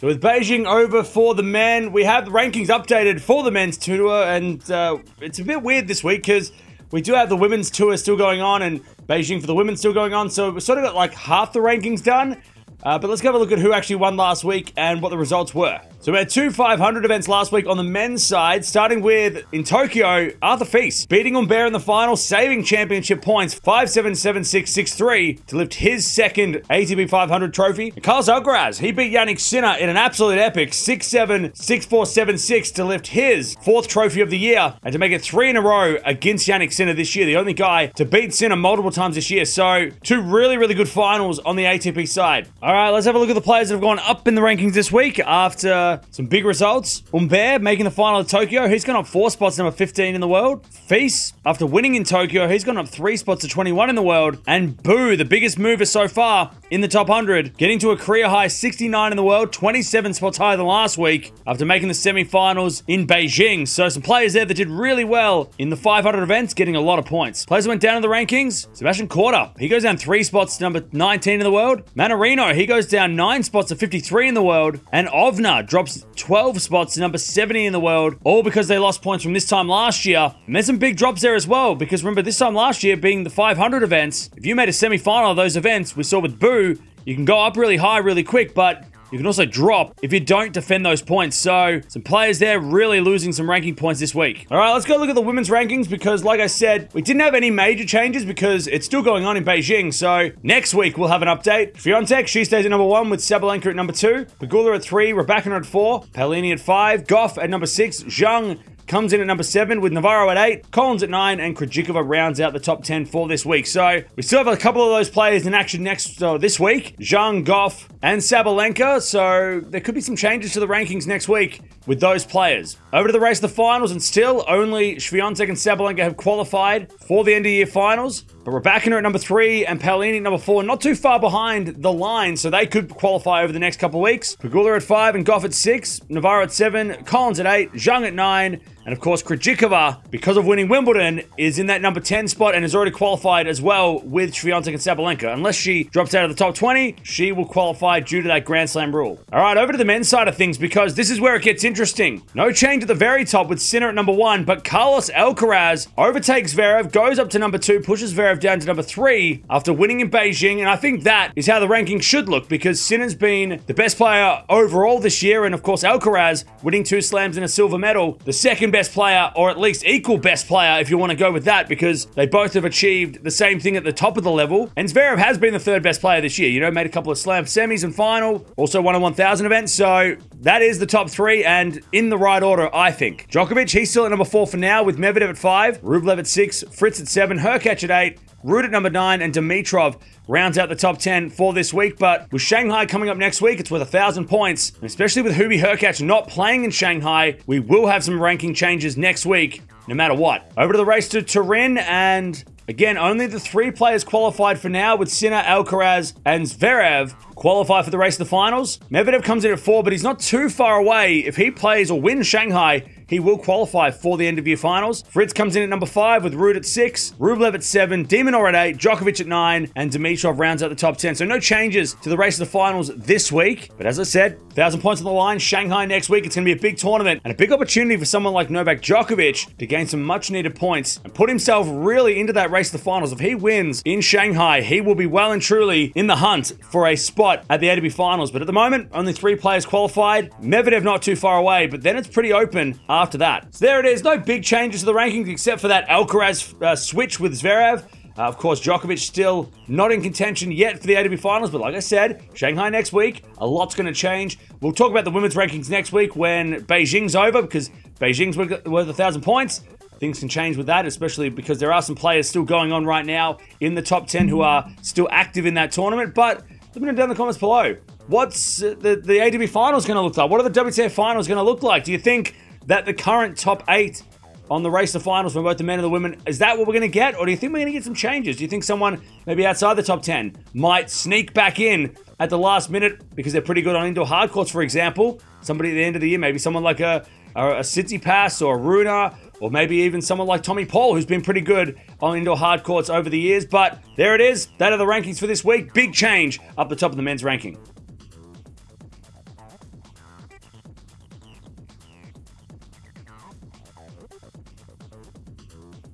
So with Beijing over for the men, we have the rankings updated for the men's tour, and uh, it's a bit weird this week because we do have the women's tour still going on and Beijing for the women still going on. So we've sort of got like half the rankings done. Uh, but let's have a look at who actually won last week and what the results were. So we had two 500 events last week on the men's side, starting with, in Tokyo, Arthur Fils, beating Humbert in the final, saving championship points 5-7-7-6-6-3 to lift his second ATP 500 trophy. And Carlos Alcaraz, he beat Jannik Sinner in an absolute epic 6-7, 6-4-7-6 to lift his fourth trophy of the year and to make it three in a row against Jannik Sinner this year, the only guy to beat Sinner multiple times this year. So two really, really good finals on the ATP side. All right, let's have a look at the players that have gone up in the rankings this week after some big results. Humbert making the final of Tokyo. He's gone up four spots, number 15 in the world. Fils, after winning in Tokyo, he's gone up three spots to 21 in the world. And Bu, the biggest mover so far in the top 100, getting to a career high 69 in the world, 27 spots higher than last week after making the semi-finals in Beijing. So some players there that did really well in the 500 events, getting a lot of points. Players went down in the rankings. Sebastian Korda, he goes down three spots number 19 in the world. Mannarino, he goes down nine spots to 53 in the world. And Ofner drops 12 spots to number 70 in the world, all because they lost points from this time last year. And there's some big drops there as well, because remember, this time last year being the 500 events, if you made a semi-final of those events, we saw with Bu, you can go up really high really quick, but you can also drop if you don't defend those points. So, some players there really losing some ranking points this week. All right, let's go look at the women's rankings because, like I said, we didn't have any major changes because it's still going on in Beijing. So, next week we'll have an update. Swiatek, she stays at number one with Sabalenka at number two, Pegula at three, Rybakina at four, Paolini at five, Gauff at number six, Zhang comes in at number seven with Navarro at eight, Collins at nine, and Krejcikova rounds out the top 10 for this week. So we still have a couple of those players in action next uh, this week Zhang, Gauff, and Sabalenka. So there could be some changes to the rankings next week with those players. Over to the race of the finals, and still only Swiatek and Sabalenka have qualified for the end of year finals. But Rybakina at number three and Paolini at number four, not too far behind the line, so they could qualify over the next couple of weeks. Pegula at five and Gauff at six, Navarro at seven, Collins at eight, Zhang at nine, and of course, Krejcikova, because of winning Wimbledon, is in that number 10 spot and has already qualified as well with Swiatek and Sabalenka. Unless she drops out of the top 20, she will qualify due to that Grand Slam rule. All right, over to the men's side of things because this is where it gets interesting. No change at the very top with Sinner at number one, but Carlos Alcaraz overtakes Zverev, goes up to number two, pushes Zverev down to number three after winning in Beijing. And I think that is how the ranking should look because Sinner's been the best player overall this year. And of course, Alcaraz winning two slams and a silver medal, the second best player, or at least equal best player, if you want to go with that, because they both have achieved the same thing at the top of the level. And Zverev has been the third best player this year. You know, made a couple of slam semis and final, also won a 1000 event. So that is the top three, and in the right order, I think. Djokovic, he's still at number four for now, with Medvedev at five, Rublev at six, Fritz at seven, Hurkacz at eight, Ruud at number nine, and Dimitrov rounds out the top 10 for this week. But with Shanghai coming up next week, it's worth a thousand points. And especially with Hubi Hurkacz not playing in Shanghai, we will have some ranking changes next week, no matter what. Over to the race to Turin, and again, only the three players qualified for now, with Sinner, Alcaraz, and Zverev qualify for the race of the finals. Medvedev comes in at four, but he's not too far away. If he plays or wins Shanghai, he will qualify for the end of year finals. Fritz comes in at number five with Ruud at six, Rublev at seven, de Minaur at eight, Djokovic at nine, and Dimitrov rounds out the top 10. So no changes to the race of the finals this week. But as I said, 1,000 points on the line, Shanghai next week. It's going to be a big tournament and a big opportunity for someone like Novak Djokovic to gain some much needed points and put himself really into that race of the finals. If he wins in Shanghai, he will be well and truly in the hunt for a spot at the ATP finals. But at the moment, only three players qualified. Medvedev not too far away, but then it's pretty open after that. So there it is. No big changes to the rankings except for that Alcaraz uh, switch with Zverev. Uh, of course, Djokovic still not in contention yet for the ATP Finals, but like I said, Shanghai next week, a lot's going to change. We'll talk about the women's rankings next week when Beijing's over, because Beijing's worth a thousand points. Things can change with that, especially because there are some players still going on right now in the top 10 who are still active in that tournament. But let me know down in the comments below. What's uh, the, the ATP Finals going to look like? What are the WTA Finals going to look like? Do you think that the current top eight on the race to finals for both the men and the women. Is that what we're going to get? Or do you think we're going to get some changes? Do you think someone maybe outside the top 10 might sneak back in at the last minute because they're pretty good on indoor hard courts, for example? Somebody at the end of the year, maybe someone like a, a, a Tsitsipas or a Rune, or maybe even someone like Tommy Paul, who's been pretty good on indoor hard courts over the years. But there it is. That are the rankings for this week. Big change up the top of the men's ranking.